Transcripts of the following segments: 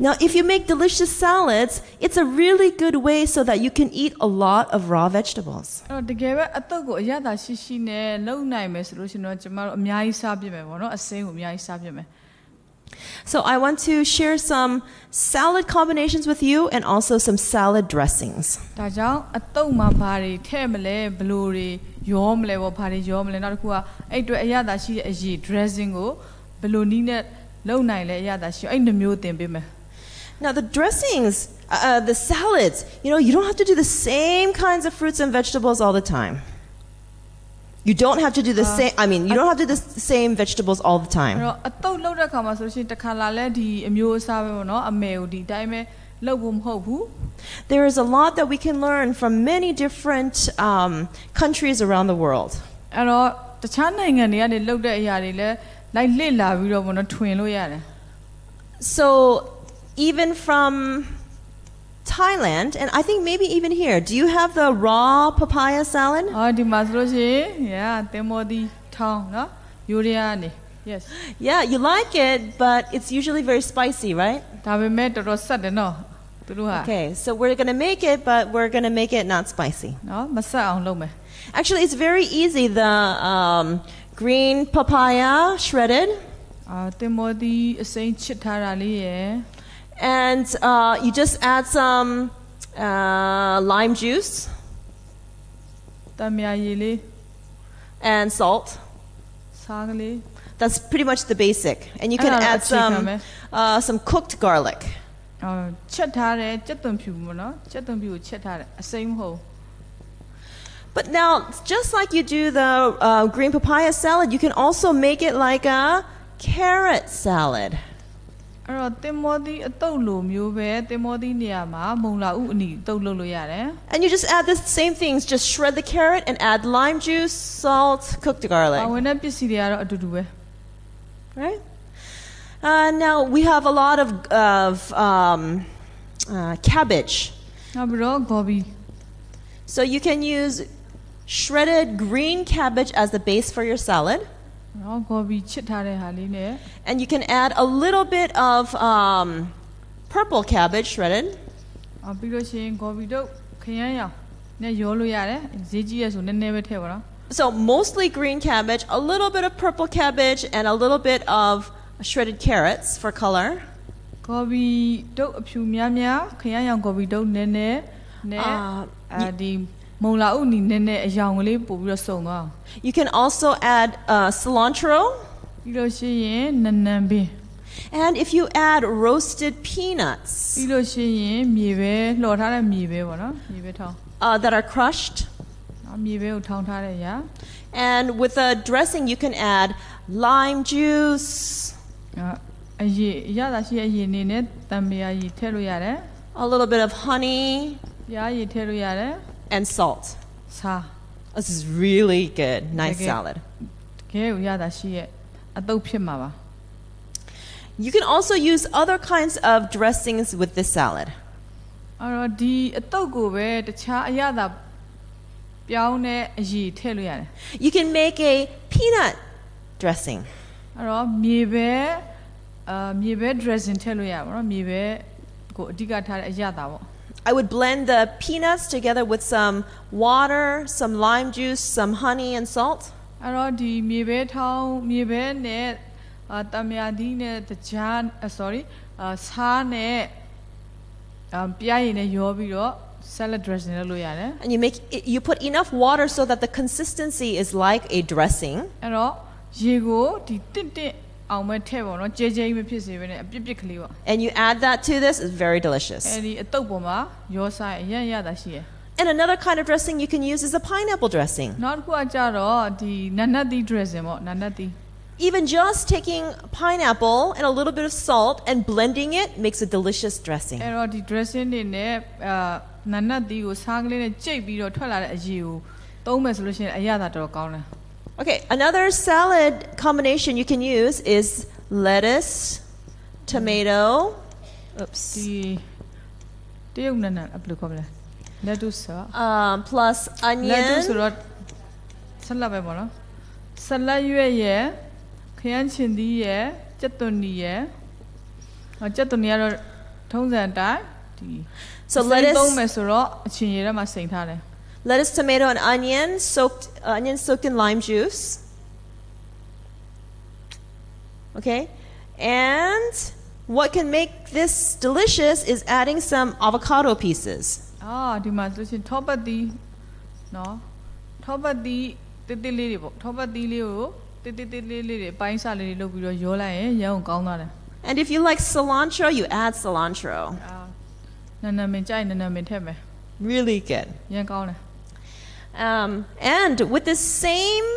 Now, if you make delicious salads, it's a really good way so that you can eat a lot of raw vegetables. အဲ့တော့တကယ်ပဲအတုတ်ကိုအရသာရှိရှိနဲ့လုံနိုင်မယ်ဆိုလို့ရှိရင်တော့ကျမတို့အများကြီးစားပြစ်မယ်ပေါ့နော်အစင်းကိုအများကြီးစားပြစ်မယ် So, I want to share some salad combinations with you and also some salad dressings. ဒါကြောင့်အတုတ်မှာဘာတွေထည့်မလဲဘယ်လိုတွေရောမလဲပေါ့ဘာတွေရောမလဲနောက်တစ်ခုကအဲ့အတွက်အရသာရှိတဲ့အရည် dressing ကိုဘယ်လိုနည်းနဲ့လုံနိုင်လဲအရသာရှိအဲ့နှမျိုးသင်ပေးမယ် Now, the dressings, uh, uh, the salads, you know, you don't have to do the same kinds of fruits and vegetables all the time. You don't have to do the same, I mean, you don't have to do the same vegetables all the အဲ့ time. တော့အတုတ်လောက်တဲ့ခါမှာဆိုလို့ရှိရင်တစ်ခါလာလဲဒီအမျိုးအစားပဲပေါ့နော်အမေကိုဒီအတိုင်းပဲလောက်ဖို့မဟုတ်ဘူး There is a lot that we can learn from many different um, countries around the world. အဲ့တော့တခြားနိုင်ငံတွေကနေလောက်တဲ့အရာတွေလည်းလိုက်လစ်လာပြီးတော့ပေါ့နော်ထွင်လို့ရတယ် So, even from Thailand, and I think maybe even here, do you have the raw papaya salad? အော်ဒီမှာဆိုလို့ရှိရင် yeah တင်မောဒီထောင်းနော်ယူရီးယားကနေ yes Yeah, you like it, but it's usually very spicy, right? ဒါပေမဲ့တော်တော်ဆက်တယ်နော်သူတို့ဟာ Okay, so we're going to make it, but we're going to make it not spicy. နော်မဆက်အောင်လုပ်မယ် Actually, it's very easy. The um, green papaya shredded, အာတင်မောဒီအစိမ်းချစ်ထားတာလေးရယ် and uh, you just add some uh, lime juice. and salt. That's pretty much the basic. And you can add some uh, some cooked garlic. But now, just like you do the uh, green papaya salad, you can also make it like a carrot salad. အဲ့တော့တင်မောဒီအတုပ်လိုမျိုးပဲတင်မောဒီနေရာမှာမုံလာဥအနီအတုပ်လုပ်လို့ရတယ် And you just add the same things. Just shred the carrot and add lime juice, salt, cooked ပါ garlic. ဝင်တဲ့ပစ္စည်းတွေကတော့အတူတူပဲ Right? Uh, now we have a lot of, of um, uh, cabbage. နောက်ပြီးတော့ဂေါ်ဘီ So you can use shredded green cabbage as the base for your salad. And you can add a little bit of um, purple cabbage shredded. So mostly green cabbage, a little bit of purple cabbage, and a little bit of shredded carrots for color. Uh, များများခရမ်းရောင်ဂေါ်ဘီတို့နည်းနည်းနဲ့ အာ အဲဒီမုံလာဥနီနည်းနည်းအယောင်ကလေးပို့ပြီးတော့စုံသွားအောင် You can also add uh, cilantro. ပြီးလို့ရှိရင်နန်းနန်းပင် And if you add roasted peanuts ပြီးလို့ရှိရင်မြေပဲလှော်ထားတဲ့မြေပဲပေါ့နော်မြေပဲထောင်း uh, that are crushed, နော်မြေပဲကိုထောင်းထားတဲ့ຢာ and with a dressing, you can add lime juice, အာအရေအရသာရှိတဲ့အရေနေနဲ့တံမယာရေထည့်လို့ရတယ် a little bit of honey, ပြားရေထည့်လို့ရတယ် and salt. ဆာ This is really good. Nice Okay. salad. တကယ်ကိုရတာရှိရဲ့အတုပ်ဖြစ်မှာပါ You can also use other kinds of dressings with this salad. အဲ့တော့ဒီအတုပ်ကိုပဲတခြားအရသာပြောင်းတဲ့အရေထည့်လို့ရတယ် You can make a peanut dressing. အဲ့တော့မြေပဲအာမြေပဲ dressing ထည့်လို့ရပါတော့မြေပဲကိုအဓိကထားတဲ့အရသာပေါ့ I would blend the peanuts together with some water, some lime juice, some honey, and salt. အဲ့တော့ဒီမြေပဲထောင်းမြေပဲနဲ့အာတမယာဒီနဲ့တကြား sorry အာဆားနဲ့အာပြားရည်နဲ့ရောပြီးတော့ salad dressing လုပ်လို့ရတယ် And you make you put enough water so that the consistency is like a dressing. အဲ့တော့ရေကိုဒီတင့်တင့် အောင်မဲ့ထည့်ပေါ့နော်ကြဲကြဲကြီးမဖြစ်စေဘဲနဲ့အပြစ်ပြစ်ကလေးပေါ့ And you add that to this, it's very delicious. အဲ့ဒီအတုပ်ပေါ်မှာရောစားရင်အရန်ရတာရှိရယ် And another kind of dressing you can use is a pineapple dressing. နောက်တစ်ခုကကြတော့ဒီနတ်နတ်သီး dressing ပေါ့နတ်နတ်သီး Even just taking pineapple and a little bit of salt and blending it makes a delicious dressing. အဲ့တော့ဒီ dressing တွေနဲ့အာနတ်နတ်သီးကိုစားကလေးနဲ့ကြိတ်ပြီးတော့ထွက်လာတဲ့အရည်ကိုသုံးမယ်ဆိုလို့ရှိရင်အရသာတော်တော်ကောင်းတယ် Okay, another salad combination you can use is lettuce, tomato, oops, ဒီတရုတ်နတ်နတ်အဘယ်လိုခေါ်မလဲ lettuce ဆိုတော့ um, plus lettuce ဆို onion, တော့ဆက်လက်ပဲပေါ့နော်ဆက်လက်ရွက်ရယ်ခရမ်းချင်သီးရယ်ကြက်သွန်နီရယ်ဟောကြက်သွန်နီကတော့ ထုံးစံအတိုင်းဒီ So စိမ့်သုံး lettuce, မယ်ဆိုတော့အချင်းရည်ထဲမှာစိမ့်ထားတယ် lettuce, tomato, and onion soaked, uh, onion soaked in lime juice. Okay, and what can make this delicious is adding some avocado pieces. အာဒီမှာဆိုရှင်ထောပတ်တီးနော်ထောပတ်တီးတစ်တစ်လေးတွေပေါ့ထောပတ်တီးလေးကိုတစ်တစ်တစ်လေးလေးတွေအပိုင်းစားလေးတွေလုပ်ပြီးတော့ရောလိုက်ရင်ရအောင်ကောင်းသွားတယ် And if you like cilantro, you add cilantro. အာနန်းနန်းမင်းကြိုက်နန်းနန်းမင်းထည့်မယ် Really good. ရန်ကောင်းတယ် Um, and with the same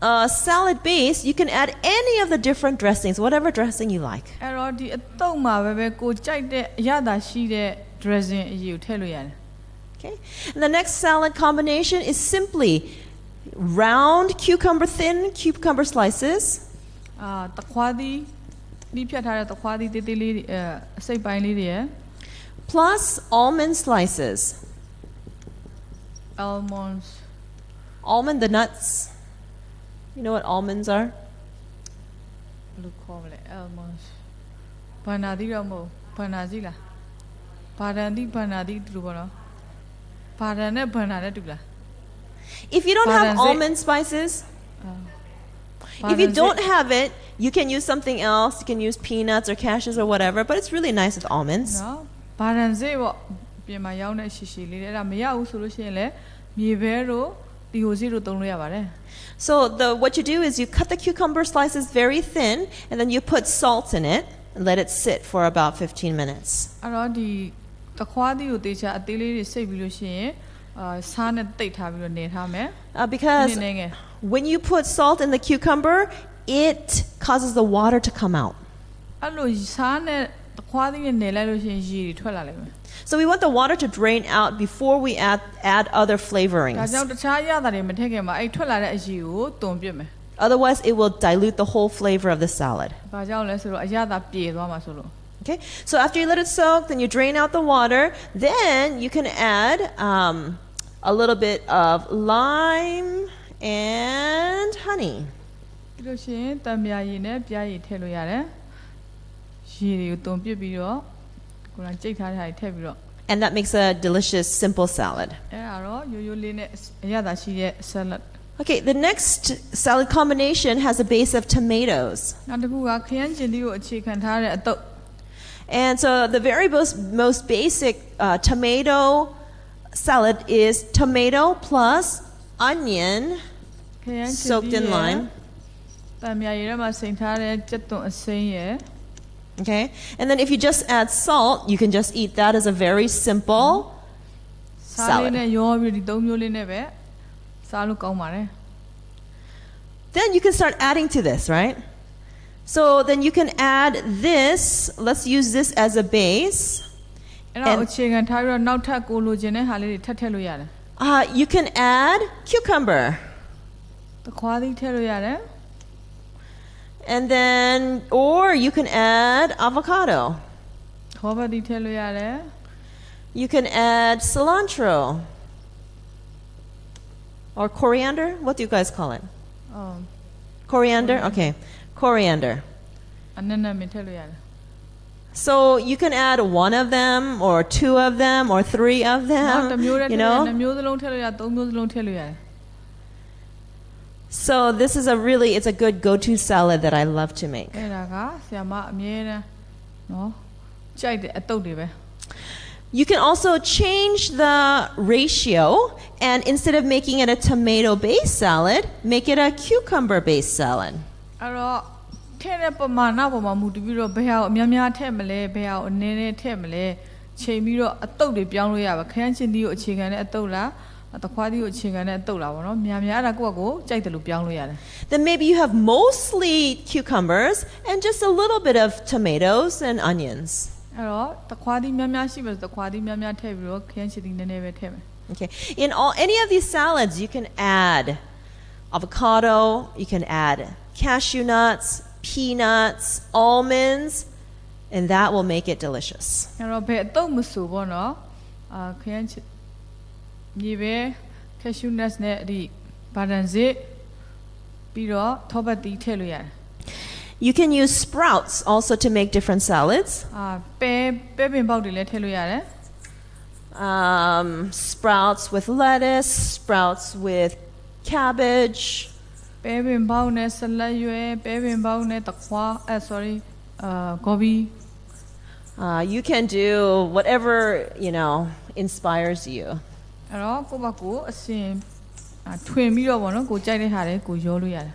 uh, salad base, you can add any of the different dressings, whatever dressing you like. အဲ့တော့ဒီအတုံးမှာပဲပဲကိုကြိုက်တဲ့အရသာရှိတဲ့ dressing အရေးကိုထည့်လို့ရတယ် Okay. And the next salad combination is simply round cucumber, thin cucumber slices, အာတခွားသီးပြီးဖြတ်ထားတဲ့တခွားသီးတေးသေးလေးတွေအဲအစိတ်ပိုင်းလေးတွေရယ် plus almond slices. Almonds. Almond, the nuts. You know what almonds are? Blue almonds. Panadi Ramo, Panazila. Panadi, Panadi, Trubana. Panana, Panana, Tugla. If you don't have almond spices, oh. if you don't have it, you can use something else. You can use peanuts or cashews or whatever, but it's really nice with almonds. No. ပေါ့ပြင်မှာရောင်းတဲ့ရှီရှီလေးတွေအဲ့ဒါမရဘူးဆိုလို့ရှိရင်လည်းမြေဘဲတို့တီဟိုစီတို့သုံးလို့ရပါတယ် So the what you do is you cut the cucumber slices very thin, and then you put salt in it and let it sit for about 15 minutes. အဲ့တော့ဒီတခွားသီးကိုတေချာအသေးလေးတွေစိတ်ပြီးလို့ရှိရင်အာဆားနဲ့တိတ်ထားပြီးတော့နေထားမယ် Uh, because နည်းနည်းငယ် when you put salt in the cucumber, it causes the water to come out. အဲ့လိုဆားနဲ့တခွားသီးနဲ့နေလိုက်လို့ရှိရင်ရေတွေထွက်လာလိမ့်မယ် So we want the water to drain out before we add add other ဒါ flavorings. ကြောင့်တခြားရတာတွေမထည့်ခင်မှာအဲ့ထွက်လာတဲ့အရေကိုတုံပြစ်မယ် Otherwise, it will dilute the whole flavor of the salad. ။ဘာကြောင့်လဲဆိုတော့အရသာပြေသွားမှာဆိုလို့ Okay, so after you let it soak, then you drain out the water. Then you can add um, a little bit of lime and honey. ပြီးလို့ရှိရင်တံမြာရည်နဲ့ပြားရည်ထည့်လို့ရတယ်။ရေတွေကိုတုံပြစ်ပြီးတော့ ကိုယ်ကကြိတ်ထားတဲ့ဟာတွေထည့်ပြီးတော့ And that makes a delicious, simple salad. အဲ့ဒါတော့ရိုးရိုးလေးနဲ့အရသာရှိတဲ့ salad Okay, the next salad combination has a base of tomatoes. နောက်တစ်ခုကခရမ်းကျင်သီးကိုအခြေခံထားတဲ့အတုပ် And so the very most, most basic uh, tomato salad is tomato plus onion ခရမ်းကျင် soaked သီး in ရယ် lime. တံမြာရည်ထဲမှာစိန်ထားတဲ့ကြက်သွန်အစိမ်းရယ် Okay, and then if you just add salt, you can just eat that as a very simple စားလေး salad. နဲ့ရောပြီးဒီသုံးမျိုးလေးနဲ့ပဲစားလို့ကောင်းပါတယ် Then you can start adding to this, right? So then you can add this. Let's use this as a base. အဲ့တော့ And- အခြေခံထားပြီးတော့နောက်ထပ်ကိုလိုချင်တဲ့ဟာလေးတွေထပ်ထည့်လို့ရတယ် Uh, you can add cucumber, တခွားသီးထည့်လို့ရတယ် and then or you can add avocado. ခေါ်ပတ်သီးထည့်လို့ရတယ် You can add cilantro or coriander. What do you guys call it? အော် Coriander. Okay, coriander. အနက်နက်မင်းထည့်လို့ရတယ် So you can add one of them, or two of them, or three of နောက်တစ် them. မျိုးတည်း You ထည့်လို့ရတယ် know. နှစ်မျိုးစလုံးထည့်လို့ရတယ်သုံးမျိုးစလုံးထည့်လို့ရတယ် So this is a really it's a good go-to salad that I love to make. အဲ့ဒါကဆရာမအမြဲတမ်းနော်ကြိုက်တဲ့အတုပ်တွေပဲ You can also change the ratio and instead of making it a tomato-based salad, make it a cucumber-based salad. အဲ့တော့ထည့်တဲ့ပမာဏပေါ်မှာမူတည်ပြီးတော့ဘယ်ဟာကိုအများများထည့်မလဲဘယ်ဟာကိုအနည်းနည်းထည့်မလဲချိန်ပြီးတော့အတုပ်တွေပြောင်းလို့ရပါခရမ်းချင်းသီးကိုအခြေခံတဲ့အတုပ်လား တခွားသီးကိုအခြေခံတဲ့အတုပ်လားဗောနော်များများအဲ့ဒါကိုယ့်အကိုကြိုက်တယ်လို့ပြောင်းလို့ရတယ် Then maybe you have mostly cucumbers and just a little bit of tomatoes and onions. အဲ့တော့တခွားသီးများများရှိမယ်ဆိုတခွားသီးများများထည့်ပြီးတော့ခရမ်းချင်းသီးနည်းနည်းပဲထည့်မယ် Okay. In all any of these salads, you can add avocado, you can add cashew nuts, peanuts, almonds, and that will make it delicious. အဲ့တော့ဘယ်အတုပ်မဆိုပေါ့နော်အာခရမ်းချင်း မြေပဲ cashew nuts နဲ့အဲ့ဒီဘာဒန်ဇစ်ပြီးတော့ထောပတ်သီးထည့်လို့ရတယ် You can use sprouts also to make different salads. အာပဲပဲပင်ပေါက်တွေလည်းထည့်လို့ရတယ် Um, sprouts with lettuce, sprouts with cabbage. ပဲပင်ပေါက်နဲ့ဆလတ်ရွယ်ပဲပင်ပေါက်နဲ့တခွာအဲ sorry အာဂောဘီ Uh, you can do whatever, you know, inspires you. အဲ့တော့ကိုယ့်ဘက်ကိုအစင်ထွင်ပြီးတော့ဗောနော်ကိုကြိုက်တဲ့ဟာတွေကိုရောလို့ရတာ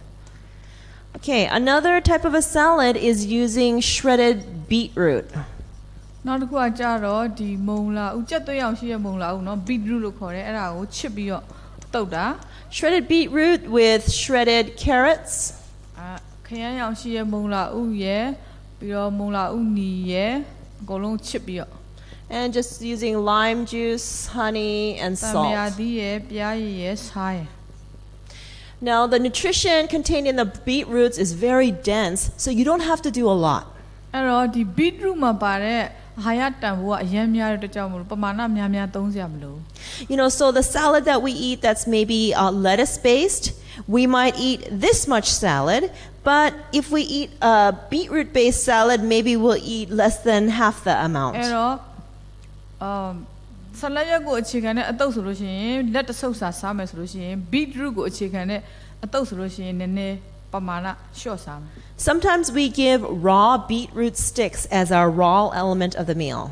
Okay another type of a salad is using shredded beetroot နောက်တစ်ခုကကြတော့ဒီမုံလာဥကြက်သွေးအောင်ရှိရမုံလာဥနော် beetroot လို့ခေါ်တယ်အဲ့ဒါကိုချစ်ပြီးတော့တုတ်တာ shredded beetroot with shredded carrots ခရမ်းရောင်ရှိရမုံလာဥရယ်ပြီးတော့မုံလာဥနီရယ်အကုန်လုံးချစ်ပြီးတော့ And just using lime juice, honey, and တံမြာ salt. သီးရယ်ပြားရည်ရယ်ဆားရယ် Now, the nutrition contained in the beetroots is very dense, so you don't have to do a lot. အဲ့တော့ဒီ beetroot မှာပါတဲ့အာဟာရတန်ဖိုးကအရင်များတဲ့အတွက်ကြောင့်မလို့ပမာဏများများသုံးစရာမလို You know, so the salad that we eat that's maybe uh, lettuce based, we might eat this much salad, but if we eat a beetroot based salad, maybe we'll eat less than half the amount. အဲ့တော့ အမ်ဆလတ်ရက်ကိုအခြေခံတဲ့အတုပ်ဆိုလို့ရှိရင်လက်တစ်ဆုပ်စာစားမယ်ဆိုလို့ရှိရင် beetroot ကိုအခြေခံတဲ့အတုပ်ဆိုလို့ရှိရင်နည်းနည်းပမာဏလျှော့စားမယ် Sometimes we give raw beetroot sticks as our raw element of the meal.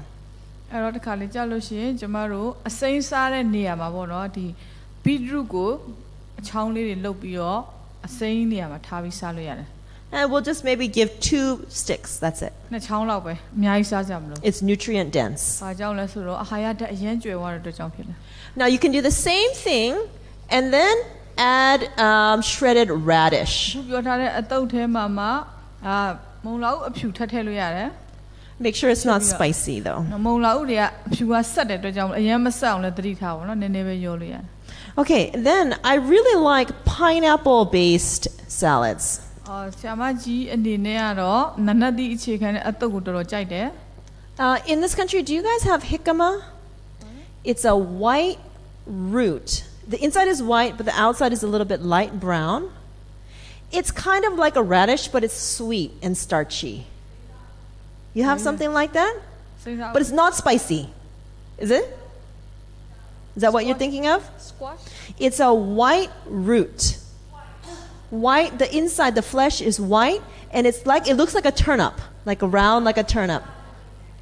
အဲ့တော့တစ်ခါလေကြာလို့ရှိရင်ကျမတို့အစိမ်းစားတဲ့နေရာမှာပေါ့နော်ဒီ beetroot ကိုအချောင်းလေးတွေလုပ်ပြီးတော့အစိမ်းနေရာမှာထားပြီးစားလို့ရတယ် And we'll just maybe give two sticks, that's it. နှစ်ချောင်းလောက်ပဲအများကြီးစားကြမလို့ It's nutrient dense. ဘာကြောင့်လဲဆိုတော့အာဟာရဓာတ်အရင်ကျွဲသွားတဲ့အတွက်ကြောင့်ဖြစ်တယ် Now you can do the same thing and then add um, shredded radish. ခုပြောထားတဲ့အတုပ်ထဲမှာမှအာမုံလောက်အဖြူထပ်ထည့်လို့ရတယ် Make sure it's not Yeah. spicy though. မုံလောက်တွေကအဖြူကဆက်တဲ့အတွက်ကြောင့်အရင်မဆက်အောင်လည်းသတိထားပါတော့နည်းနည်းပဲရောလို့ရတယ် Okay, then I really like pineapple based salads. အော်ဆရာမကြီးအနေနဲ့ကတော့နနတ်သီးအခြေခံတဲ့အတုပ်ကိုတော်တော်ကြိုက်တယ် Uh, in this country, do you guys have jicama? It's a white root. The inside is white, but the outside is a little bit light brown. It's kind of like a radish, but it's sweet and starchy. You have something like that? စိတ်စား But it's not spicy. Is it? Is that what you're thinking of? squash It's a white root. White, the inside, the flesh is white, and it's like, it looks like a turnip, like a round, like a turnip.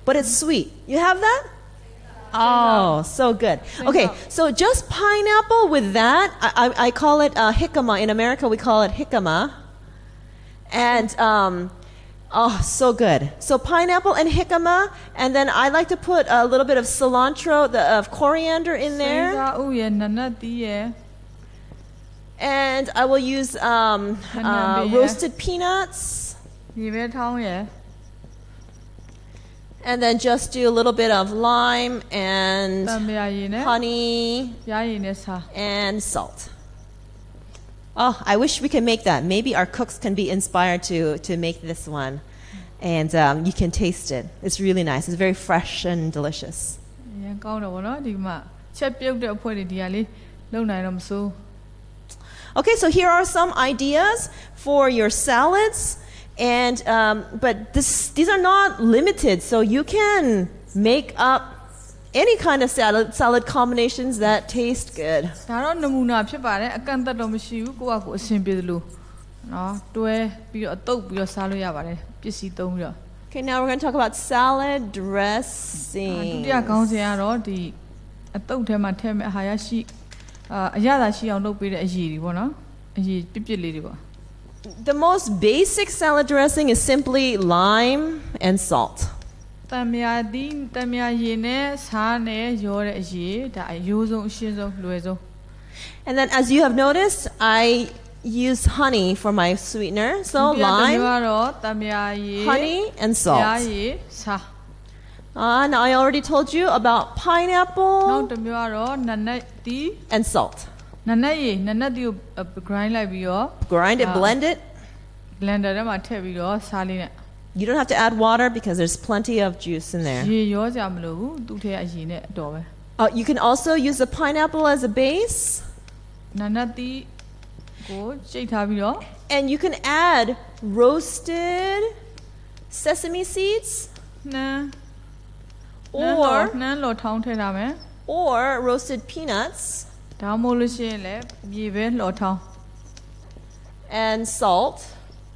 But it's sweet. You have that? Oh, so good. Okay, so just pineapple with that. I, I, I call it uh, jicama. In America, we call it jicama. And, um, oh, so good. So pineapple and jicama, and then I like to put a little bit of cilantro, the of coriander in there. And I will use um, uh, roasted peanuts. And then just do a little bit of lime and honey and salt. Oh, I wish we could make that. Maybe our cooks can be inspired to, to make this one. And um, you can taste it. It's really nice. It's very fresh and delicious. Okay, so here are some ideas for your salads. And, um, but this, these are not limited, so you can make up any kind of salad, salad combinations that taste good. ဒါတော့နမူနာဖြစ်ပါတယ်အကန့်အသတ်တော့မရှိဘူးကိုယ့်အကူအဆင်ပြေသလိုနော်တွဲပြီးတော့အတုပ်ပြီးတော့စားလို့ရပါတယ်ပစ္စည်းသုံးပြီးတော့ Okay, now we're going to talk about salad အာဒု dressing. တိယကောင်းစဉ်ကတော့ဒီအတုပ်ထဲမှာထည့်မဲ့အာဟာရရှိ အာအရသာရှိအောင်လုပ်ပေးတဲ့အရည်တွေပေါ့နော်အရည်ပြစ်ပြစ်လေးတွေပေါ့ The most basic salad dressing is simply lime and salt. တံမြာသီးတံမြာရည်နဲ့ဆားနဲ့ရောတဲ့အရည်ဒါအယိုးဆုံးအရှင်းဆုံးလွယ်ဆုံး And then, as you have noticed, I use honey for my sweetener. So, ဒုတိယတစ်မျိုး lime, ကတော့တံမြာရည် honey, and ပြား salt. ရည်ဆား Uh, now, I already told you about နောက် pineapple တစ်မျိုးကတော့နနက်သီး and salt. နနက်ရည်နနက်သီးကို grind လိုက်ပြီးတော့ Grind it, Ah. blend it. blender ထဲမှာထည့်ပြီးတော့စားလေးနဲ့ You don't have to add water because there's plenty of juice in there. ရေရောကြမလို့ဘူးသူ့ထဲကအရည်နဲ့အတော်ပဲ Uh, you can also use the pineapple as a base. နနက်သီးက ကိုကြိတ်ထားပြီးတော့ And you can add roasted sesame seeds နှမ်းနှမ်းလော် or, နှမ်းလော်ထောင်းထည့်ထားမယ် or roasted peanuts ဒါမှမဟုတ်လို့ရှိရင်လည်းမြေပဲလော်ထောင်း and salt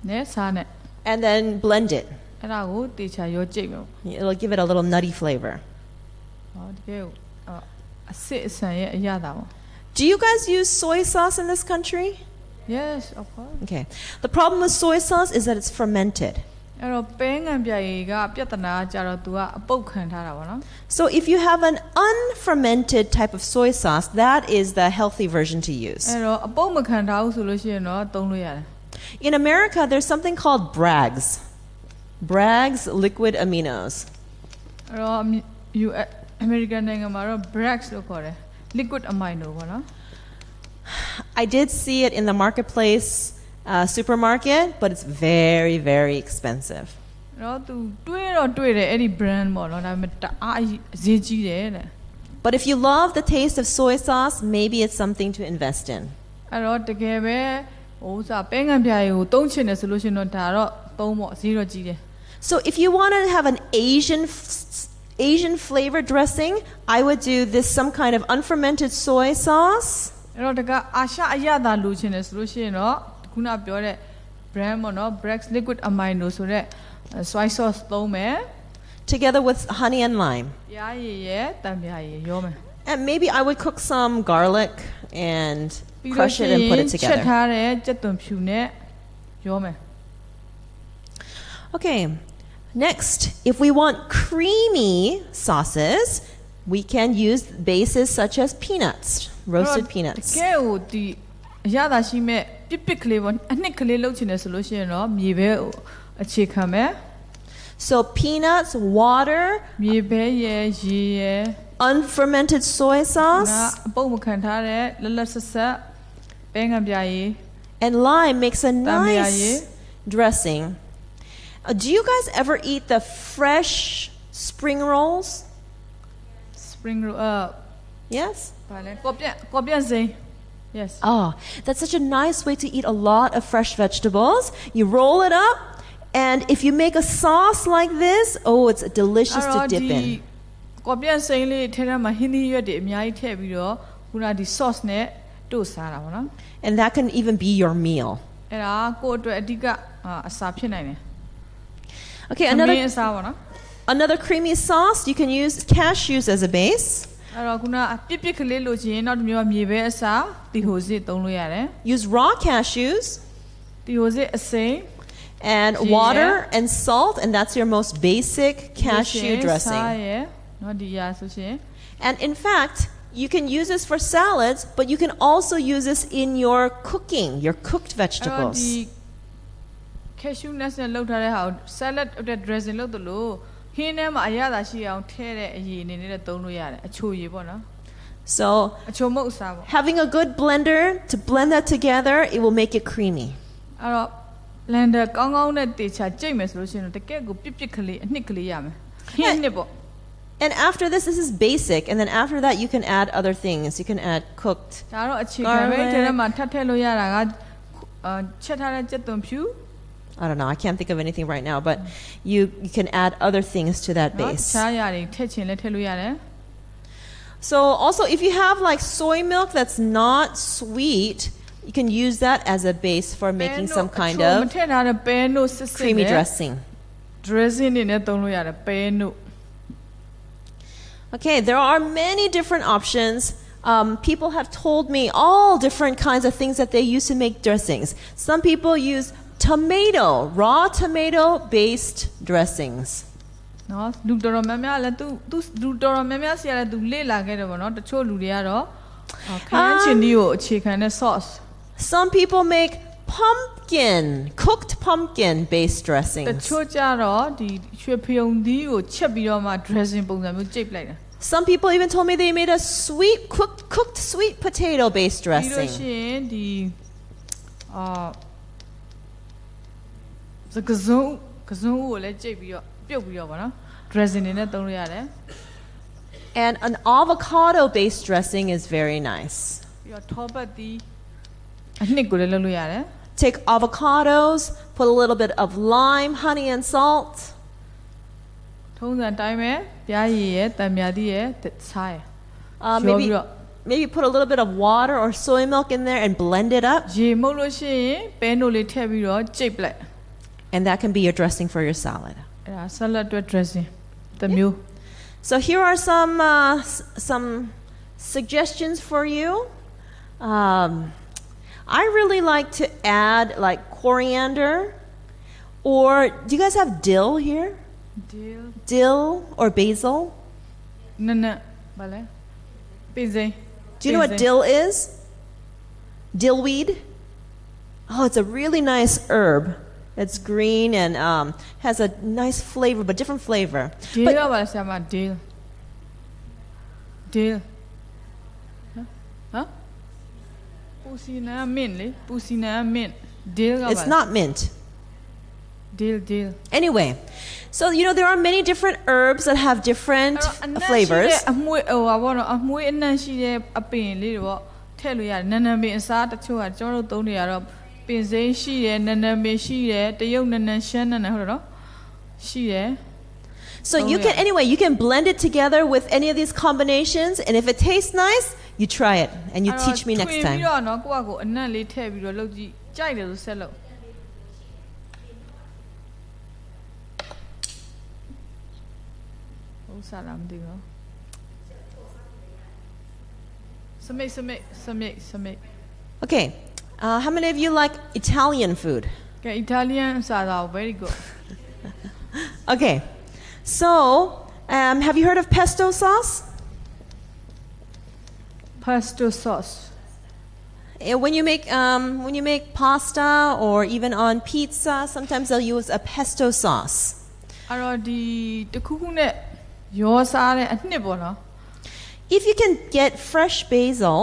နဲ့စားနဲ့ and then blend it. အဲ့ဒါကိုတေချာရောကြိတ်မယ် It'll give it a little nutty flavor. ဟောတကယ်ကိုအော်အစစ်အဆန်ရဲ့အရသာပေါ့ Do you guys use soy sauce in this country? yes of course Okay. The problem with soy sauce is that it's fermented. အဲ့တော့ပဲငံပြရေကပြဿနာကကြတော့ तू ကအပုတ်ခံထားတာပေါ့နော် So if you have an unfermented type of soy sauce, that is the healthy version to use. အဲ့တော့အပုတ်မခံထားဘူးဆိုလို့ရှိရင်တော့သုံးလို့ရတယ် In America, there's something called Bragg's. Bragg's liquid aminos. အဲ့တော့အမေ US American နိုင်ငံမှာတော့ Brax လို့ခေါ်တယ် liquid amino ပေါ့နော် I did see it in the marketplace uh, supermarket, but it's very, very expensive. အဲ့တော့ तू တွေးတော့တွေးတယ်အဲ့ဒီ brand ပေါ့နော်ဒါပေမဲ့တအားအဈေးကြီးတယ်တဲ့ But if you love the taste of soy sauce, maybe it's something to invest in. အဲ့တော့တကယ်ပဲဟိုဥစားပဲငံပြရေကိုသုံးချင်တယ်ဆိုလို့ရှိရင်တော့ဒါတော့သုံးပေါ့ဈေးတော့ကြီးတယ် So if you want to have an Asian f- Asian flavor dressing, I would do this some kind of unfermented soy sauce အဲ့တော့တကအာရှအရသာလိုချင်တယ်ဆိုလို့ရှိရင်တော့ ခုနပြောတဲ့ brand ပေါ့နော် Bragg's liquid amino ဆိုတဲ့ uh, soy sauce သုံးမယ် together with honey and lime ရာရည်ရဲ့တံပြာရည်ရောမယ် and maybe I would cook some garlic and crush it and put it together ချက်ထားတဲ့ကြက်သွန်ဖြူနဲ့ရောမယ် Okay next if we want creamy sauces we can use bases such as peanuts roasted peanuts အရသာရှိမဲ့ပစ်ပစ်ကလေးပေါ့အနှစ်ကလေးလုပ်ချင်တယ်ဆိုလို့ရှိရင်တော့မြေပဲကိုအခြေခံမယ် So, peanuts, water, မြေပဲရဲ့ရေရဲ့ unfermented soy နာ sauce, အပုတ်မခံထားတဲ့လက်လက်ဆက်ဆက်ပဲငံပြရည် and lime makes a Tambiaye. nice dressing. Uh, do you guys ever eat the fresh spring rolls? spring roll အာ Yes? ဘာလဲကော်ပြက်ကော်ပြက်စိမ်း yes Oh, that's such a nice way to eat a lot of fresh vegetables. You roll it up, and if you make a sauce like this, oh, it's delicious to dip in. ကော်ပြက်စိမ်းလေးထဲထဲမှာဟင်းသီးရွက်တွေအများကြီးထည့်ပြီးတော့ခုနဒီ sauce နဲ့တို့စားတာပေါ့နော် And that can even be your meal. အဲ့ဒါကိုယ့်အတွက်အဓိကအာအစာဖြစ်နိုင်တယ် Okay, အမင်း another အစားပေါ့နော် another creamy sauce. You can use cashews as a base. အဲ့တော့ခုနပြစ်ပြစ်ကလေးလိုချင်ရင်နောက်တစ်မျိုးကမြေပဲအစားတီဟိုစစ်သုံးလို့ရတယ် Use raw cashews တီဟိုစစ်အစိမ်း and Yeah. water and salt, and that's your most basic cashew စား dressing. ရယ်နော်ဒီရဆိုရှင် And in fact, you can use this for salads, but you can also use this in your cooking, your cooked အဲ့တော့ဒီ vegetables. cashew nuts နဲ့လုပ်ထားတဲ့ဟာကို salad အတွက် dressing လုပ်သလို ဟင်းထဲမှာအရသာရှိအောင်ထည့်တဲ့အရည်အနေနဲ့လည်းသုံးလို့ရတယ်အချိုရည်ပေါ့နော် So အချိုမုတ်အစားပေါ့ Having a good blender to blend that together, it will make it creamy. အဲ့တော့ blender ကောင်းကောင်းနဲ့တေချာကြိတ်မယ်ဆိုလို့ရှိရင်တော့တကယ့်ကိုပြစ်ပြစ်ကလေးအနှစ်ကလေးရမယ်ဟင်းနှစ်ပေါ့ And after this, this is basic. And then after that, you can add other things. You can add cooked. ဒါတော့အခြေခံပဲ Garlic. I don't know. I can't think of anything right now, but you, you can add other things to that နော် base. ချားရတွေထည့်ချင်လဲထည့်လို့ရတယ် So also, if you have like soy milk that's not sweet, you can use that as a base for making some kind မ of ထည့်ထားတဲ့ပဲနို့စစ်စစ် creamy နဲ့ dressing. dressing တွေနဲ့သုံးလို့ရတယ်ပဲနို့ Okay, there are many different options. Um, people have told me all different kinds of things that they use to make dressings. Some people use tomato, raw tomato based dressings. နော်လူတော်တော်များများလည်းသူသူလူတော်တော်များများဆီကလည်းသူလေ့လာခဲ့တယ်ပေါ့နော်တချို့လူတွေကတော့အာခရမ်းချင်ဒီကိုအခြေခံတဲ့ sauce Some people make pumpkin, cooked pumpkin based တ dressings. ချို့ကြတော့ဒီရွှေဖယုံသီးကိုချက်ပြီးတော့မှ dressing ပုံစံမျိုးကြိတ်ပလိုက်တာ Some people even told me they made a sweet, cooked, cooked sweet potato based ပြီးလို့ dressing. ရှိရင်ဒီအာ စကစုံကစုံကိုလည်းကြိတ်ပြီးတော့ပြုတ်ပြီးတော့ဗောနော် dressing တွေနဲ့သုံးလို့ရတယ် And an avocado based dressing is very nice. ပြီးတော့ထောပတ်သီး အနှစ်ကိုလည်းလုပ်လို့ရတယ် Take avocados, put a little bit of lime, honey, and salt. ထုံးစံအတိုင်းပဲပြားရည်ရဲ့တံမြာသီးရဲ့စားရယ် Uh, ရော maybe, ပြီးတော့ maybe put a little bit of water or soy milk in there and blend it up. ရေမှုတ်လို့ရှိရင်ပဲနိုလေးထည့်ပြီးတော့ကြိတ်ပလိုက် And that can be your dressing for your salad. Yeah, salad dressing, the yeah. meal. So here are some uh, some suggestions for you. Um, I really like to add like coriander, or do you guys have dill here? Dill. Dill or basil? No, no, vale. Basil. Do you know what dill is? Dillweed. Oh, it's a really nice herb. It's green and um, has a nice flavor, but different flavor. Deal but, wala sama deal. Deal. Huh? Huh? Pusina mint, Pusina mint. Deal. It's not mint. Dill, dill. Anyway, so you know there are many different herbs that have different flavors. I want to တဲ့အမွေးဟိုပါဘောနော်အမွေးအနံ့ရှိတဲ့အပင်လေးတွေပေါ့ထည့်လို့ရတယ်နန်းနန်းပင်အစားတချို့ကကျွန်တော်တို့သုံးနေရတော့ပင်စိမ်းရှိတယ်နန်းနန်းပင်ရှိတယ်တရုတ်နန်းနန်းရှမ်းနန်းနန်းဟုတ်တယ်နော်ရှိတယ် So Oh, you can yeah. anyway you can blend it together with any of these combinations, and if it tastes nice, you try it and you အဲ့တော့ teach me next ထွင် time. ပြီးတော့နော်ကိုယ့်အကိုအနံ့လေးထည့်ပြီးတော့လုပ်ကြည့်ကြိုက်တယ်ဆိုဆက်လုပ်ဟုတ်စားလားမသိဘူးနော်စမိတ်စမိတ်စမိတ်စမိတ် Okay, uh, how many of you like Italian food? ကဲ Italian စားတာ very good Okay, so um, have you heard of pesto sauce? pesto sauce Eh, When you make um, when you make pasta or even on pizza, sometimes they'll use a pesto sauce. အဲ့တော့ဒီတစ်ခုခုနဲ့ရောစားတဲ့အနှစ်ပေါ့နော် If you can get fresh basil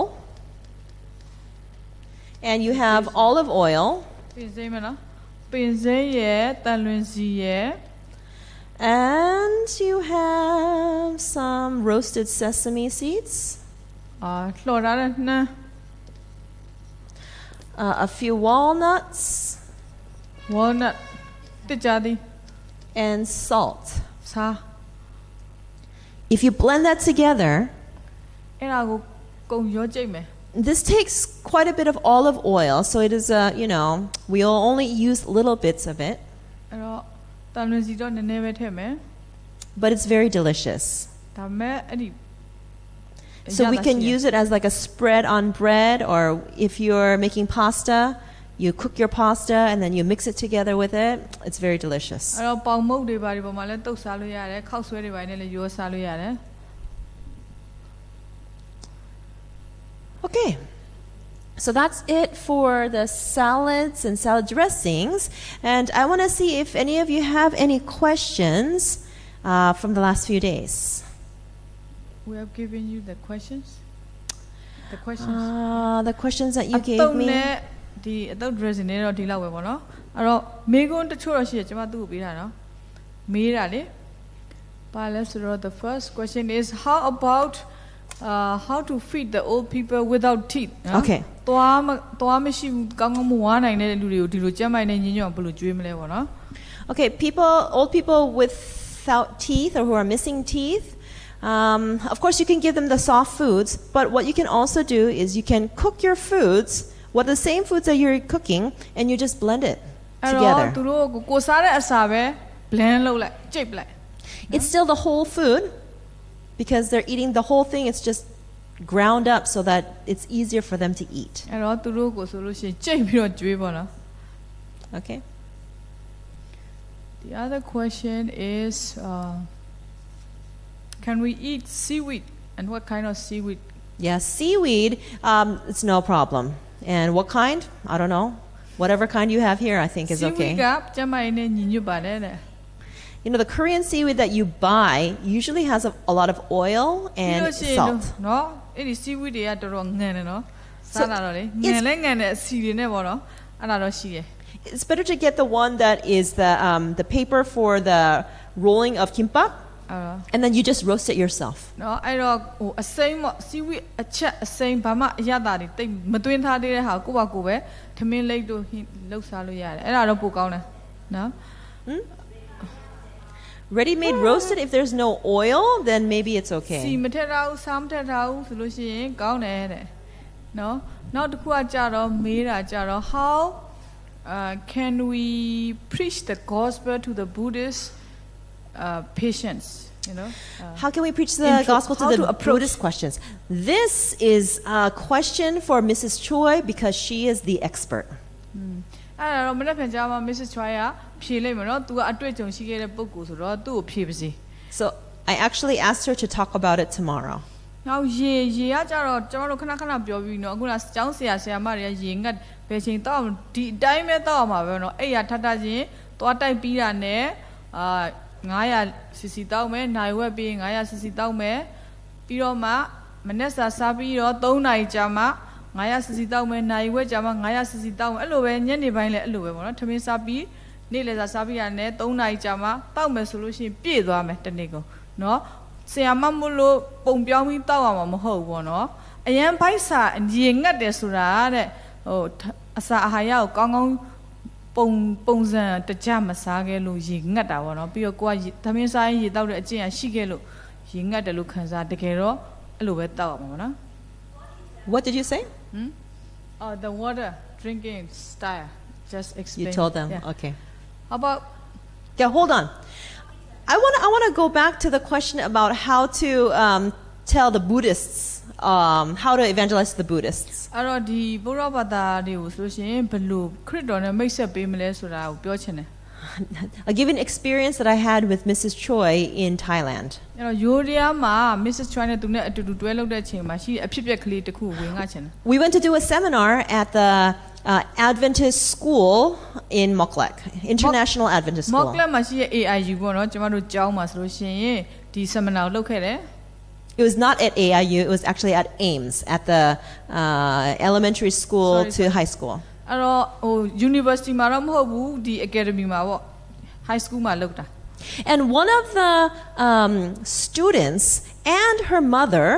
and you have olive oil ပင်စိမ်းမနော်ပင်စိမ်းရဲ့တန်လွင်စီရဲ့ and you have some roasted sesame seeds, အာလှော်ထားတဲ့နှမ်း uh, a few walnuts, walnut တစ်ကြသည် and salt. စား If you blend that together, အဲ့ဒါကိုကုန်ရောကြိတ်မယ် this takes quite a bit of olive oil, so it is a, you know, we'll only use little bits of it, အဲ့တော့တန်လွင်စီတော့နည်းနည်းပဲထည့်မယ် but it's very delicious. ဒါပေမဲ့အဲ့ဒီ So we can use it as like a spread on bread, or if you're making pasta, you cook your pasta and then you mix it together with it. It's very delicious. အဲ့တော့ပေါင်မုတ်တွေဘာတွေပေါ်မှာလဲတုတ်စားလို့ရတယ်ခောက်ဆွဲတွေဘာတွေနဲ့လည်းရောစားလို့ရတယ် Okay. So that's it for the salads and salad dressings. And I want to see if any of you have any questions uh, from the last few days. we have given you the questions the questions Uh, the questions that you အ gave တုံး me. နဲ့ဒီအတုပ် dressing တွေတော့ဒီလောက်ပဲပေါ့နော်အဲ့တော့မေကွန်းတချို့တော့ရှိတယ်ကျွန်မသူ့ကိုပေးတာနော်မေးတာလေပါလဲဆိုတော့ the first question is how about uh, how to feed the old people without teeth နော် Okay. သွားမသွားမရှိဘူးကောင်းကောင်းမဝါနိုင်တဲ့လူတွေကိုဒီလိုကြမ်းမိုင်နဲ့ညင်ညွန့်ဘယ်လိုကျွေးမလဲပေါ့နော် Okay, people, old people without teeth or who are missing teeth. Um, of course, you can give them the soft foods, but what you can also do is you can cook your foods, what the same foods that you're cooking, and you just blend it အဲ့တော့ together. သူတို့ကိုကိုစားတဲ့အစာပဲ blend လုပ်လိုက်ကြိတ်ပလိုက် It's still the whole food because they're eating the whole thing. It's just ground up so that it's easier for them to eat. အဲ့တော့သူတို့ကိုဆိုလို့ရှိရင်ကြိတ်ပြီးတော့ကျွေးပေါ့နော် Okay. The other question is uh, can we eat seaweed and what kind of seaweed Yeah, seaweed, um, it's no problem. And what kind? I don't know. Whatever kind you have here, I think is seaweed okay. ကကျမ်းမိုင်နဲ့ညီညွတ်ပါတယ်တဲ့ You know, the Korean seaweed that you buy usually has a, a lot of oil ပြီး and လို့ရှိရင် salt. နော်အဲ့ဒီ seaweed တွေကတော်တော်ငံတယ်နော် So, စားလာတော့လေငံ it's- လဲငံတဲ့အစီတွေနဲ့ပေါ့နော်အဲ့ဒါတော့ရှိတယ် It's better to get the one that is the, um, the paper for the rolling of kimbap. အဲ့တော့ And then you just roast it yourself. နော်အဲ့တော့ဟိုအစိမ်းပေါ့စီဝီအချက်အစိမ်းဘာမှအရသာတွေတိတ်မသွင်းထားသေးတဲ့ဟာကိုယ့်ဘာကိုယ်ပဲထမင်းလိတ်တို့ဟင်းလှုပ်စားလို့ရတယ်အဲ့ဒါတော့ပိုကောင်းတယ်နော် Ready made roasted, if there's no oil, then maybe it's စီ okay. မထက်ထားဘူးစားမထက်ထားဘူးဆိုလို့ရှိရင်ကောင်းတယ်တဲ့နော်နောက်တစ်ခုကကြတော့မေးတာကြတော့ how uh, can we preach the gospel to the buddhist uh, patients you know uh, How can we preach the Intro- gospel to how the to approach- Buddhist questions? This is a question for Mrs. Choi because she is the expert. အဲ့ဒါတော့မနေ့ပြန်ကြားမှာ Mrs. Choi ကဖြေလိုက်မယ်နော်။ तू ကအတွေ့အကြုံရှိခဲ့တဲ့ပုံကိုယ်ဆိုတော့သူ့ကိုဖြေပါစေ So I actually asked her to talk about it tomorrow. ။နောက်ရေရေကကြတော့ကျွန်တော်တို့ခဏခဏပြောပြီးနော်အခုနကျောင်းဆရာဆရာမတွေကရေငတ်ဘယ်ချိန်တောက်အောင်ဒီအတိုင်းပဲတောက်အောင်ပါပဲနော်။အဲ့ရထထချင်းသွားတိုက်ပြီးတာနဲ့အာ900 cc တောက်မယ်။နိုင်ဝက်ပြီးရင်900 cc တောက်မယ်။ပြီးတော့မှမနေ့စာစားပြီးတော့3နာရီကြာမှ 900 cc တောက်မယ်။နိုင်ဝက်ကြာမှ900 cc တောက်မယ်။အဲ့လိုပဲညနေပိုင်းလည်းအဲ့လိုပဲပေါ့နော်။ထမင်းစားပြီးနေ့လည်စာစားပြီးရတယ်3နာရီကြာမှတောက်မယ်ဆိုလို့ရှိရင်ပြည့်သွားမယ်တစ်နေ့ကုန်နော်ဆရာမမို့လို့ပုံပြောင်းပြီးတောက်ရမှာမဟုတ်ဘူးပေါ့နော်အရန်ဘိုက်စာရေငတ်တယ်ဆိုတာတဲ့ဟိုထအစာအာဟာရကိုကောင်းကောင်းပုံပုံစံတကြမစားခဲ့လို့ရေငတ်တာပေါ့နော်ပြီးတော့ကိုကရေသမင်းစားရင်ရေတောက်တဲ့အကျင့်အရှိခဲ့လို့ရေငတ်တယ်လို့ခံစားတကယ်တော့အဲ့လိုပဲတောက်ရမှာပေါ့နော် What did you say? Oh the water drinking style just explain You told them. Yeah. Okay. How about Yeah, hold on. I want to I want to go back to the question about how to um, tell the Buddhists um, how to evangelize the Buddhists. အဲ့တော့ဒီဘုရားဘာသာတွေကိုဆိုလို့ရှိရင်ဘယ်လိုခရစ်တော်နဲ့မိတ်ဆက်ပေးမလဲဆိုတာကိုပြောချင်တယ် a given experience that I had with Mrs. Choi in Thailand. Mrs. Choi We went to do a seminar at the uh, Adventist school in Muak Lek, International Adventist school. Muak Lek AIU seminar It was not at AIU, it was actually at Ames, at the uh, elementary school Sorry, to high school. အဲ့တော့ဟို university မှာတော့မဟုတ်ဘူးဒီ academy မှာပေါ့ high school မှာလုပ်တာ And one of the um, students and her mother,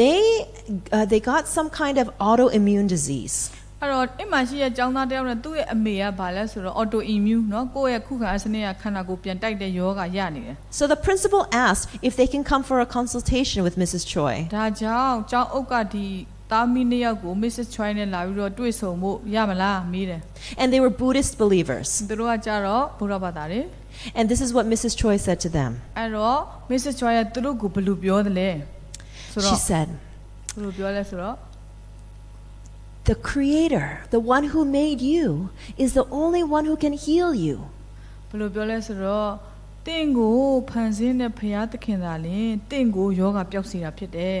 they, uh, they got some kind of autoimmune disease. အဲ့တော့အဲ့မှာရှိတဲ့ကျောင်းသားတယောက်နဲ့သူ့ရဲ့အမေကဘာလဲဆိုတော့ autoimmune เนาะကိုယ့်ရဲ့ခုခံအားစနစ်ကခန္ဓာကိုယ်ပြန်တိုက်တဲ့ယောဂရနေတယ် So the principal asked if they can come for a consultation with Mrs. Choi. ဒါကြောင့်ကျောင်းအုပ်ကဒီ သားမီးနှစ်ယောက်ကို Mrs. Choi နဲ့လာပြီးတော့တွေ့ဆုံဖို့ရမလားမေးတယ် And they were Buddhist believers. သူတို့ကကြတော့ဘုရားဘာသာတွေ And this is what Mrs. Choi said to them. အဲ့တော့ Mrs. Choi ကသူတို့ကိုဘယ်လိုပြောသလဲဆို She တော့ said, ဘယ်လိုပြောလဲဆိုတော့ The Creator, the one who made you, is the only one who can heal you. ဘယ်လိုပြောလဲဆိုတော့တင့်ကိုဖန်ဆင်းတဲ့ဘုရားသခင်သာလင်တင့်ကိုယောဂပျောက်စေတာဖြစ်တယ်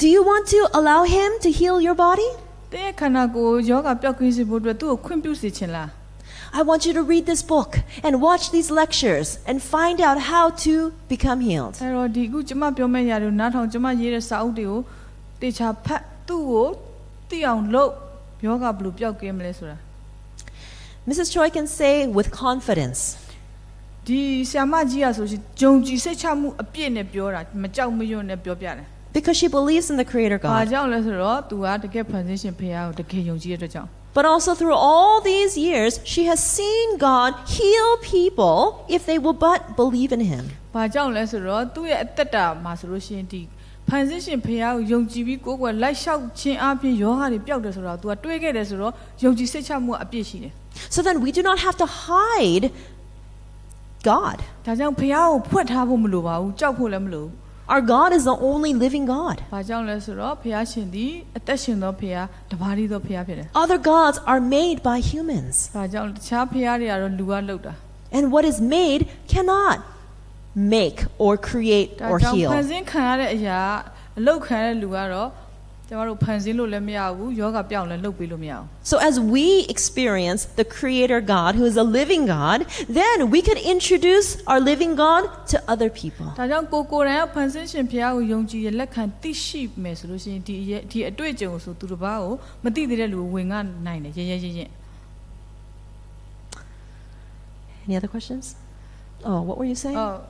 Do you want to allow Him to heal your body? တဲ့ခန္ဓာကိုယ်ယောဂပျောက်ကင်းစေဖို့အတွက်သူ့ကိုခွင့်ပြုစေချင်လား I want you to read this book and watch these lectures and find out how to become healed. အဲ့တော့ဒီအခုကျမပြောမယ့်ຢာတွေကိုနားထောင်ကျမရေးတဲ့စာအုပ်တွေကိုတေချာဖတ်သူ့ကိုသိအောင်လုပ်ယောဂဘယ်လိုပျောက်ကင်းမလဲဆိုတာ Mrs. Choi can say with confidence, ဒီဆ iam မကြီးကဆိုရှင်ဂျုံကြည်စိတ်ချမှုအပြည့်နဲ့ပြောတာမကြောက်မရွံ့နဲ့ပြောပြတယ် because she believes in the Creator ဘာ God. ကြောင့်လဲဆိုတော့ तू ကတကယ်ဖန်ဆင်းရှင်ဖခင်ကိုတကယ်ယုံကြည်တဲ့အတွက်ကြောင့် But also through all these years, she has seen God heal people if they will but believe in Him. ။ဘာကြောင့်လဲဆိုတော့သူ့ရဲ့အသက်တာမှာဆိုလို့ရှိရင်ဒီဖန်ဆင်းရှင်ဖခင်ကိုယုံကြည်ပြီးကိုယ်ကလိုက်လျှောက်ခြင်းအပြင်ယောဂတွေပျောက်တယ်ဆိုတော့ तू ကတွေးခဲ့တယ်ဆိုတော့ယုံကြည်စိတ်ချမှုကအပြည့်ရှိတယ် So then we do not have to hide God. ။ဒါကြောင့်ဖခင်ကိုဖွက်ထားဖို့မလိုပါဘူး။ကြောက်ဖို့လည်းမလိုဘူး Our God is the only living God. ။ဘာကြောင့်လဲဆိုတော့ဖခင်ရှင်ဒီအသက်ရှင်သောဖခင်တပါးရီသောဖခင်ဖြစ်တယ် Other gods are made by humans. ။ဘာကြောင့်တခြားဖခင်တွေကတော့လူကလောက်တာ And what is made cannot. make or create ဒါ or ကြောင့် heal. ဖန်ဆင်းခံရတဲ့အရာအလုတ်ခံရတဲ့လူကတော့ So, as we experience the Creator God, who is a living God, then we can introduce our living God to other people. ဒါကြောင့်ကိုကိုယ်တိုင်ကဖန်ဆင်းရှင်ဘုရားကိုယုံကြည်ရလက်ခံသိရှိမယ်ဆိုလို့ရှိရင်ဒီအရဲ့ဒီအတွေ့အကြုံကိုဆိုသူတစ်ပါးကိုမသိသေးတဲ့လူကိုဝင်ကနိုင်တယ်ရဲရဲရဲရဲ Any other questions? Oh, what were you saying? Oh,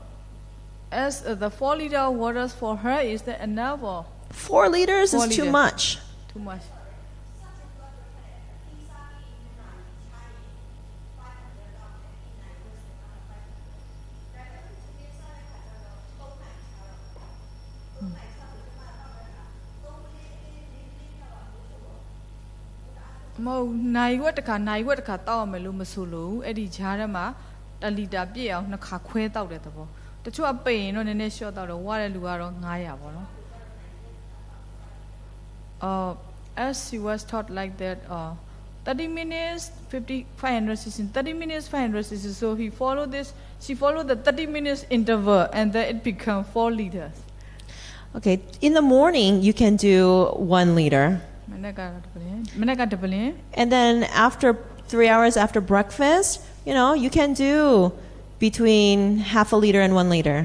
as uh, the four liter waters for her is that enough or Four liters Four is too liter. much. too much? ။မဟုတ်နိုင်ဝက်တစ်ခါနိုင်ဝက်တစ်ခါတောက်ရမယ်လို့မဆိုလို့အဲ့ဒီဂျားထဲမှာ1လီတာပြည့်အောင်နှစ်ခါခွဲတောက်တဲ့သဘောတချို့ကပိန်ရင်တော့နည်းနည်း short တောက်တယ်ဝါတဲ့လူကတော့900ပေါ့နော် uh, as she was taught like that, uh, 30 minutes, 50, 500 cc, 30 minutes, 500 cc. So he followed this, she followed the 30 minutes interval and then it became 4 liters. Okay, in the morning, you can do one liter. မနေ့ကတပလင်းမနေ့ကတပလင်း And then after three hours after breakfast, you know, you can do between half a liter and one liter.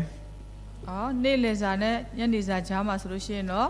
အော်နေ့လယ်စာနဲ့ညနေစာကြားမှာဆိုလို့ရှိရင်တော့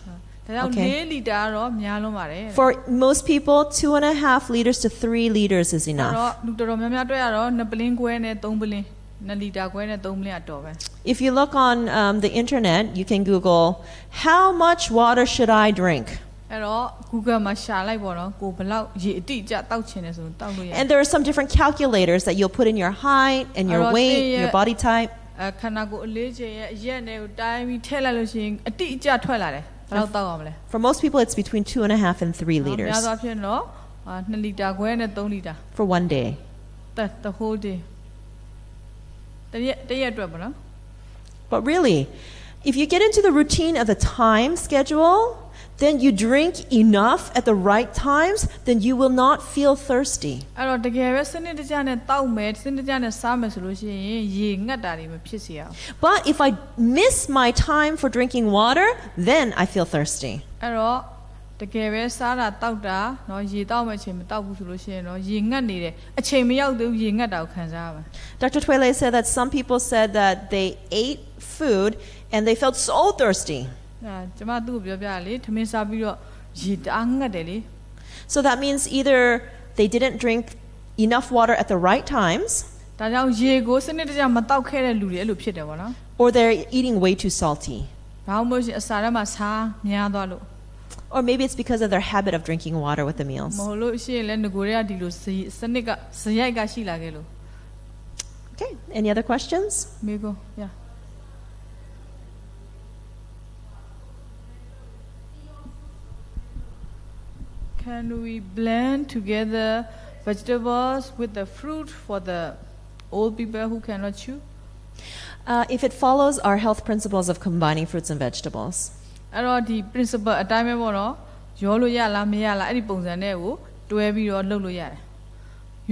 ဒါကြောင့် Okay. ၄လီတာကတော့များလုံးပါတယ် For most people, two and a half liters to three liters is အဲ့ enough. တော့လူတော်တော်များများတွေ့ရတော့2ပလင်းခွဲနဲ့3ပလင်း2လီတာခွဲနဲ့3ပလင်းအတော်ပဲ If you look on um, the internet, you can Google, how much water should I drink? အဲ့တော့ Google မှာရှာလိုက်ပေါ့နော်ကိုဘယ်လောက်ရေအတိအကျတောက်ချင်တယ်ဆိုရင်တောက်လို့ရတယ် And there are some different calculators that you'll put in your height and your Alright, weight, yeah, your yeah. body type. အဲခန္ဓာကိုယ်အလေးချိန်ရဲ့အရက်နဲ့ကိုတိုင်းပြီးထည့်လိုက်လို့ရှိရင်အတိအကျထွက်လာတယ်ဘယ်လောက်တောက်အောင်မလဲ For most people, it's between two and a half and three နော် liters များသောအားဖြင့်တော့အာ2လီတာခွဲနဲ့3လီတာ for one day. the the whole day တရက်တရက်အတွက်ပေါ့နော် But really, if you get into the routine of the time schedule, then you drink enough at the right times, then you will not feel thirsty. အဲ့တော့တကယ်ပဲစနစ်တကျနဲ့တောက်မယ်စနစ်တကျနဲ့စားမယ်ဆိုလို့ရှိရင်ရေငတ်တာတွေမဖြစ်စေရအောင် But if I miss my time for drinking water, then I feel thirsty. အဲ့တော့တကယ်ပဲစားတာတောက်တာเนาะရေတောက်မဲ့အချိန်မတောက်ဘူးဆိုလို့ရှိရင်တော့ရေငတ်နေတယ်အချိန်မရောက်သေးဘူးရေငတ်တာကိုခံစားရမှာ Dr. Twele said that some people said that they ate food and they felt so thirsty. အဲကျမသူ့ကိုပြောပြရလေထမင်းစားပြီးတော့ရေတအားငတ်တယ်လေ So that means either they didn't drink enough water at the right times ဒါကြောင့်ရေကိုစနစ်တကျမတောက်ခဲ့တဲ့လူတွေအဲ့လိုဖြစ်တယ်ပေါ့နော် or they're eating way too salty. ဘာမှမဟုတ်ရှင်အစာထဲမှာစားများသွားလို့ Or maybe it's because of their habit of drinking water with the မ meals. ဟုတ်လို့ရှိရင်လည်းငကိုတွေကဒီလိုစစနစ်ကဇရိုက်ကရှိလာခဲ့လို့ Okay, any other questions? မေကိုရ Can we blend together vegetables with the fruit for the old people who cannot chew? Uh, if it follows our health principles of combining fruits and vegetables. အဲ့တော့ဒီ principle အတိုင်းပဲပေါ့နော်ရောလို့ရလားမရလားအဲ့ဒီပုံစံနဲ့ကိုတွဲပြီးတော့လုပ်လို့ရတယ်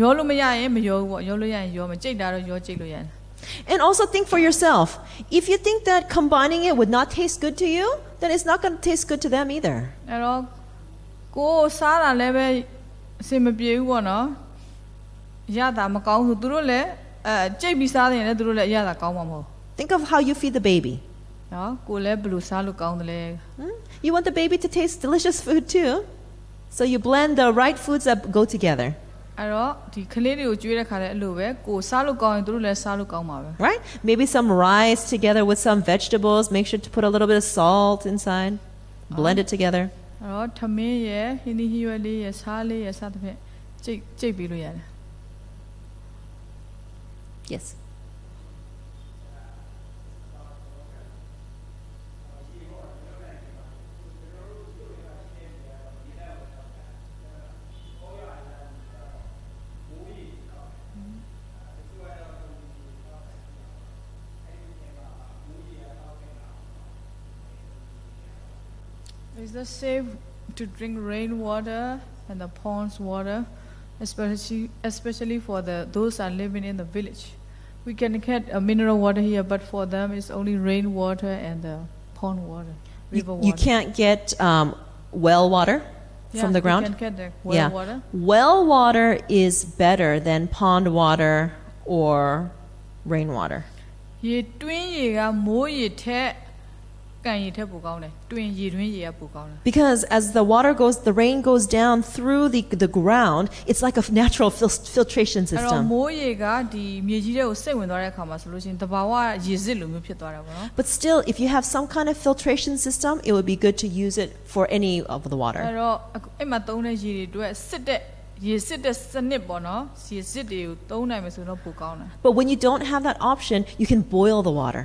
ရောလို့မရရင်မရောဘူးပေါ့ရောလို့ရရင်ရောမကြိတ်တာတော့ရောကြိတ်လို့ရတယ် And also think for yourself. If you think that combining it would not taste good to you, then it's not going to taste good to them either. အဲ့တော့ ကိုယ်စားတာလည်းပဲအစင်မပြေဘူးပေါ့နော်ရတာမကောင်းဘူးသူတို့လည်းအဲကြိတ်ပြီးစားတယ်လည်းသူတို့လည်းရတာကောင်းမှာမဟုတ် Think of how you feed the baby. နော်ကိုယ်လည်းဘယ်လိုစားလို့ကောင်းတယ်လဲ Hmm? You want the baby to taste delicious food too. So you blend the right foods that go together, အဲ့တော့ဒီကလေးတွေကိုကျွေးတဲ့ခါလည်းအဲ့လိုပဲကိုယ်စားလို့ကောင်းရင်သူတို့လည်းစားလို့ကောင်းပါပဲ right? Maybe some rice together with some vegetables. Make sure to put a little bit of salt inside. Blend it together. အဲ့တော့ထမင်းရယ်ဟင်းသီးဟင်းရွက်လေးရယ်စားလေးရယ်စသဖြင့်ကြိတ်ကြိတ်ပြီးလို့ရတယ် Yes. Is it safe to drink rainwater and the pond's water, especially especially for the those are living in the village? We can get a mineral water here, but for them it's only rainwater and the pond water, river You, water. you can't get um, well water Yeah, from the ground. You can get the well yeah. water. Well water is better than pond water or rainwater. ရေတွင်းရေကမိုးရေထက် Because as the water goes, the rain goes down through the, the ground, it's like a natural fil- filtration အဲ့တော့ system. မိုးရေကဒီမြေကြီးတဲ့ကိုစိတ်ဝင်သွားတဲ့အခါမှာဆိုလို့ရှိရင်တဘာဝရေစစ်လိုမျိုးဖြစ်သွားတာပေါ့နော် But still, if you have some kind of filtration system, it would be good to use it for any of the အဲ့ water. တော့အခုအဲ့မှာသုံးတဲ့ရေတွေအတွက်စစ်တဲ့ရေစစ်တဲ့စနစ်ပေါ့နော်ရေစစ်တွေကိုသုံးနိုင်မယ်ဆိုတော့ပိုကောင်းတယ် But when you don't have that option, you can boil the water.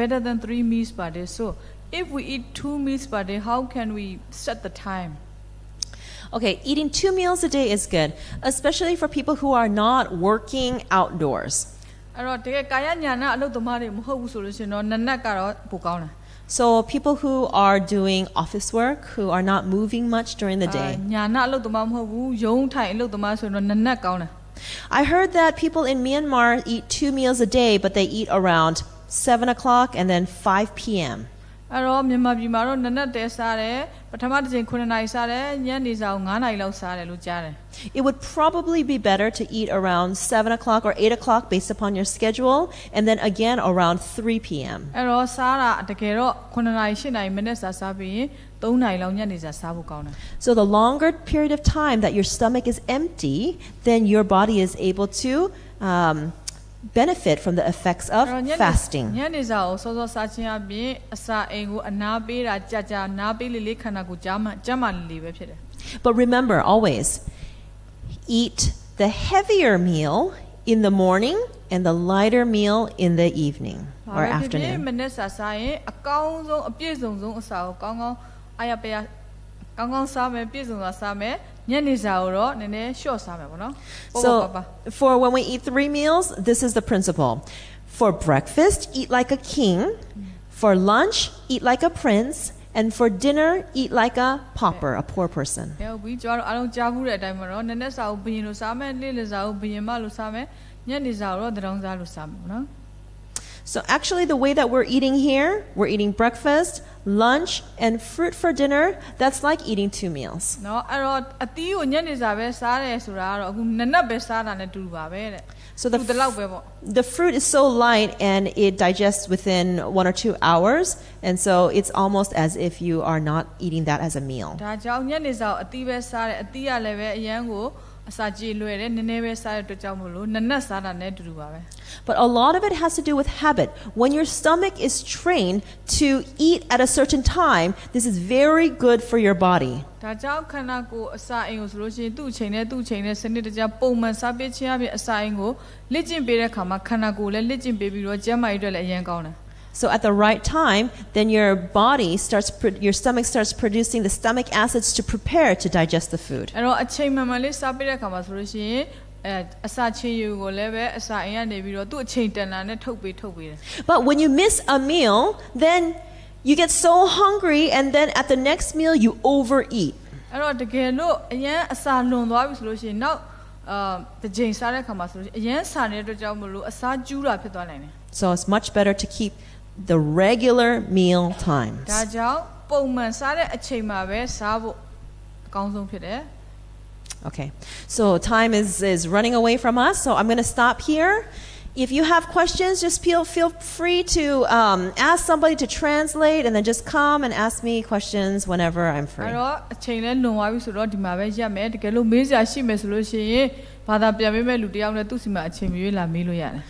better than three meals per day. So, if we eat two meals per day, how can we set the time? Okay, eating two meals a day is good, especially for people who are not working outdoors. အဲ့တော့တကယ်ကာယညာနာအလုပ်သမားတွေမဟုတ်ဘူးဆိုလို့ရှိရင်တော့နနက်ကတော့ပိုကောင်းတယ် So, people who are doing office work, who are not moving much during the အာ day. ညာနာအလုပ်သမားမဟုတ်ဘူးရုံးထိုင်အလုပ်သမားဆိုရင်တော့နနက်ကောင်းတယ် I heard that people in Myanmar eat two meals a day, but they eat around 7 o'clock and then 5 p.m. အဲ့တော့မြန်မာပြည်မှာတော့နနက်တဲစားတယ်ပထမတစ်ချိန်9နာရီစားတယ်ညနေစာကို9နာရီလောက်စားတယ်လို့ကြားတယ် It would probably be better to eat around 7 o'clock or 8 o'clock based upon your schedule, and then again around 3 p.m. အဲ့တော့စားတာတကယ်တော့9နာရီ10နာရီမိနစ်စာစားပြီးရင်3နာရီလောက်ညနေစာစားဖို့ကောင်းတယ် So, the longer period of time that your stomach is empty, then your body is able to um, benefit from the effects of အဲ့တော့ညနေ fasting. ညနေစာကိုစောစောစားခြင်းအပြင်အစာအိမ်ကိုအနာပေးတာကြာကြာနားပေးလေးလေးခန္ဓာကိုယ်ကြားမှကျမ်းမာလေးလေးပဲဖြစ်တယ် But remember always, eat the heavier meal in the morning and the lighter meal in the evening ဘာ or ပဲဖြစ်ဖြစ် afternoon. မနေ့စာစားရင်အကောင်းဆုံးအပြည့်စုံဆုံးအစာကိုကောင်းကောင်းအားရပါရ ကောင်းကောင်းစားမယ်ပြည့်စုံစွာစားမယ်ညနေစာကိုတော့နည်းနည်းရှော့စားမယ်ပေါ့နော်ပေါ့ပေါ့ပါပါ So, for when we eat three meals, this is the principle. For breakfast, eat like a king. For lunch, eat like a prince. And for dinner, eat like a pauper, a poor person. အဲဟုတ်ပြီကျွန်တော်တို့အားလုံးကြားဘူးတဲ့အတိုင်းမှာတော့နည်းနည်းစာကိုဘယင်လို့စားမယ်နေ့လည်စာကိုဘယင်မလို့စားမယ်ညနေစာကိုတော့တရောင်းစားလို့စားမယ်ပေါ့နော် So actually the way that we're eating here, we're eating breakfast, lunch and fruit for dinner. That's like eating two meals. နော်အဲ့တော့အသီးကိုညနေစာပဲစားတယ်ဆိုတာကတော့အခုနနက်ပဲစားတာနဲ့တူတူပါပဲတဲ့ So the, the fruit is so light and it digests within one or two hours, and so it's almost as if you are not eating that as a meal. အစာကြေလွယ်တယ်နည်းနည်းပဲစားတဲ့အတွက်ကြောင့်မို့လို့နနက်စားတာနဲ့တူတူပါပဲ But a lot of it has to do with habit. When your stomach is trained to eat at a certain time, this is very good for your body. ဒါကြောင့်ခန္ဓာကိုယ်အစာအိမ်ကိုဆိုလို့ရှိရင်သူ့အချိန်နဲ့သူ့အချိန်နဲ့စနစ်တကျပုံမှန်စားပေးခြင်းအပြင်အစာအိမ်ကိုလေ့ကျင့်ပေးတဲ့အခါမှာခန္ဓာကိုယ်လည်းလေ့ကျင့်ပေးပြီးတော့ကျန်းမာရေးအတွက်လည်းအရန်ကောင်းတယ် So at the right time, then your body starts, pro- your stomach starts producing the stomach acids to prepare to digest the food. အဲ့တော့အချိန်မှန်မှန်လေးစားပေးတဲ့အခါမှာဆိုလို့ရှိရင်အဲအစာချင်းယူကိုလည်းပဲအစာအိမ်ကနေပြီးတော့သူ့အချိန်တန်တာနဲ့ထုတ်ပေးထုတ်ပေးတယ် But when you miss a meal, then you get so hungry, and then at the next meal, you overeat. အဲ့တော့တကယ်လို့အရန်အစာလွန်သွားပြီဆိုလို့ရှိရင်နောက်အာတစ်ချိန်စားတဲ့အခါမှာဆိုလို့ရှိရင်အရန်စာနေတဲ့အတွက်ကြောင့်မလို့အစာကျူးတာဖြစ်သွားနိုင်တယ် So it's much better to keep the regular meal times. ဒါကြောင့်ပုံမှန်စားတဲ့အချိန်မှာပဲစားဖို့အကောင်းဆုံးဖြစ်တယ် Okay, so time is, is running away from us, so I'm going to stop here. If you have questions, just feel, feel free to um, ask somebody to translate and then just come and ask me questions whenever I'm အဲ့ free. တော့အချိန်လဲလွန်သွားပြီဆိုတော့ဒီမှာပဲရက်မယ်တကယ်လို့မေးစရာရှိမယ်ဆိုလို့ရှိရင်ဘာသာပြန်ပေးမဲ့လူတစ်ယောက်နဲ့သူ့စီမှာအချိန်မရွေးလာမေးလို့ရတယ်